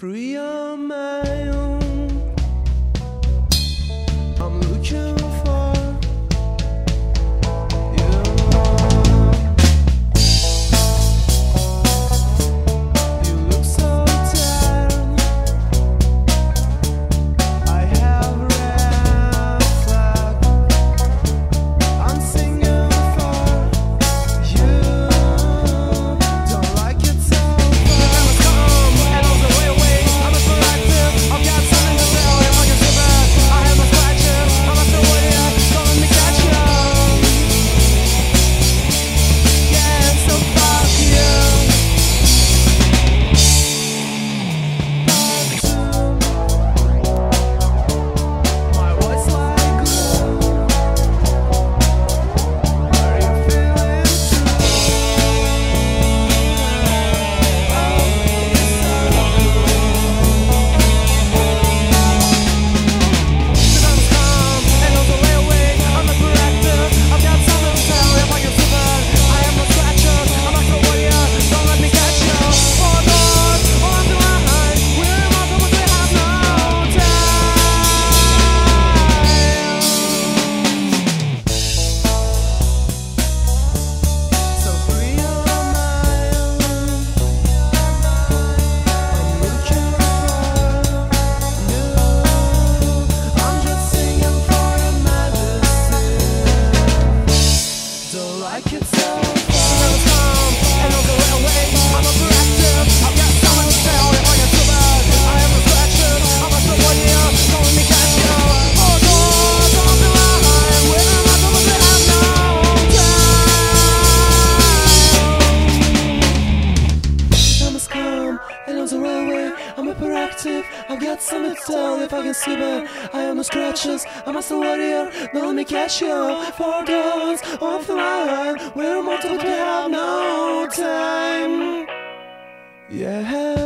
Free on my own. I've got something to tell if I can see it. I am no scratches, I'm a warrior. Don't let me catch you. Four downs off the line. We're multiple, we have no time. Yeah.